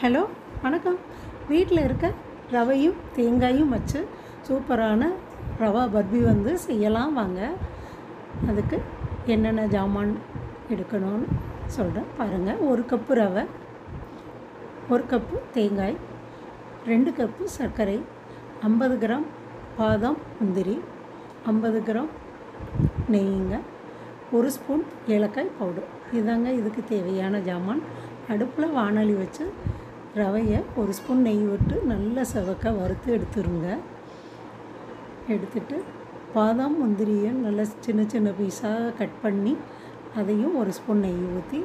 Hello வணக்கம். வீட்டில் இருக்க ரவையும் தேங்காயும் வச்சு சூப்பரான ரவா பர்பி வந்து செய்யலாம் வாங்க. அதுக்கு என்னென்ன ஜாமான் எடுக்கணும்னு சொல்கிறேன் பாருங்கள் ஒரு கப்பு ரவை ஒரு கப்பு தேங்காய் ரெண்டு கப்பு சர்க்கரை ஐம்பது கிராம் பாதாம் முந்திரி ஐம்பது கிராம் நெய்யுங்க ஒரு ஸ்பூன் ஏலக்காய் பவுடர். இதாங்க இதுக்கு தேவையான ஜாமான். அடுப்பில் வானொலி வச்சு ரவையை ஒரு ஸ்பூன் நெய் விட்டு நல்லா செவக்க வறுத்து எடுத்துருங்க. எடுத்துட்டு பாதாம் முந்திரியும் நல்லா சின்ன சின்ன பீஸாக கட் பண்ணி அதையும் ஒரு ஸ்பூன் நெய் ஊற்றி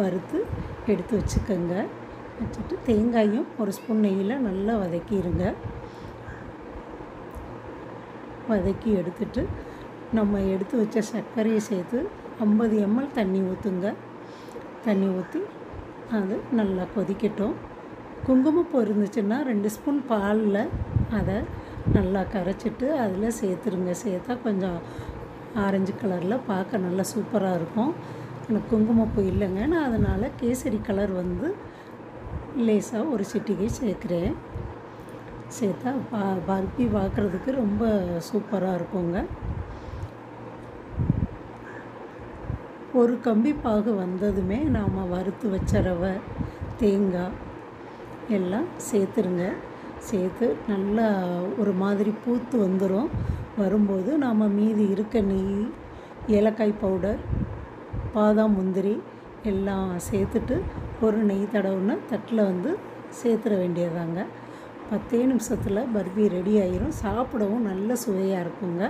வறுத்து எடுத்து வச்சுக்கோங்க. வச்சுட்டு தேங்காயும் ஒரு ஸ்பூன் நெய்யில் நல்லா வதக்கிடுங்க வதக்கி எடுத்துட்டு நம்ம எடுத்து வச்ச சர்க்கரையை சேர்த்து ஐம்பது எம்எல் தண்ணி ஊற்றுங்க தண்ணி ஊற்றி அது நல்லா கொதிக்கட்டும். குங்குமப்பூ இருந்துச்சுன்னா ரெண்டு ஸ்பூன் பாலில் அதை நல்லா கரைச்சிட்டு அதில் சேர்த்துருங்க. சேர்த்தா கொஞ்சம் ஆரஞ்சு கலரில் பார்க்க நல்லா சூப்பராக இருக்கும். எனக்கு குங்குமப்பூ இல்லைங்க. நான் அதனால் கேசரி கலர் வந்து லேசாக ஒரு சிட்டிகை சேர்க்குறேன். சேர்த்தா பா பர்பி பார்க்குறதுக்கு ரொம்ப சூப்பராக இருக்குங்க. ஒரு கம்பி பாகு வந்ததுமே நாம் வறுத்து வச்ச ரவை தேங்காய் எல்லாம் சேர்த்துருங்க. சேர்த்து நல்லா ஒரு மாதிரி பூத்து வந்துடும் வரும்போது நாம் மீதி இருக்க நெய் ஏலக்காய் பவுடர் பாதாம் முந்திரி எல்லாம் சேர்த்துட்டு ஒரு நெய் தடவுன்னு தட்டில் வந்து சேர்த்துட வேண்டியதாங்க பத்தே நிமிஷத்தில் பர்பி ரெடி ஆயிரும். சாப்பிடவும் நல்ல சுவையாக இருக்குங்க.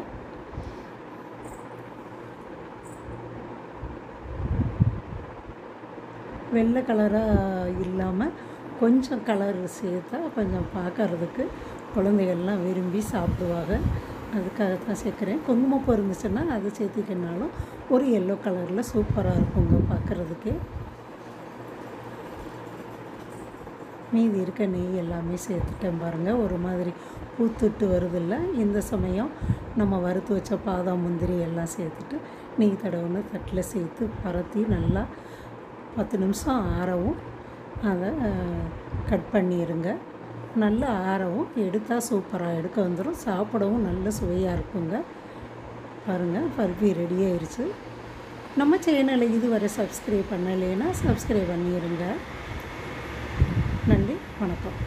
வெள்ளை கலராக இல்லாமல் கொஞ்சம் கலர் சேர்த்தா கொஞ்சம் பார்க்கறதுக்கு குழந்தைகள்லாம் விரும்பி சாப்பிடுவாங்க. அதுக்காக தான் சேர்க்குறேன் குங்குமப்பூ இருந்துச்சுன்னா அது சேர்த்துக்கினாலும் ஒரு எல்லோ கலரில் சூப்பராக இருக்குங்க பார்க்குறதுக்கு. மீதி இருக்க நெய் எல்லாமே சேர்த்துட்டேன் பாருங்கள் ஒரு மாதிரி பூத்துட்டு வருதில்ல. இந்த சமயம் நம்ம வறுத்து வச்ச பாதாம் முந்திரி எல்லாம் சேர்த்துட்டு நெய் தடவுன்னு தட்டில் சேர்த்து பரத்தி நல்லா பத்து நிமிஷம் ஆறவும் அதை கட் பண்ணிடுங்க நல்லா ஆறவும் எடுத்தால் சூப்பராக எடுக்க வந்துடும் சாப்பிடவும் நல்ல சுவையாக இருக்குங்க. பாருங்கள் பருப்பி ரெடி ஆயிடுச்சு நம்ம சேனலை இதுவரை சப்ஸ்கிரைப் பண்ணலைன்னா சப்ஸ்கிரைப் பண்ணிடுங்க நன்றி வணக்கம்.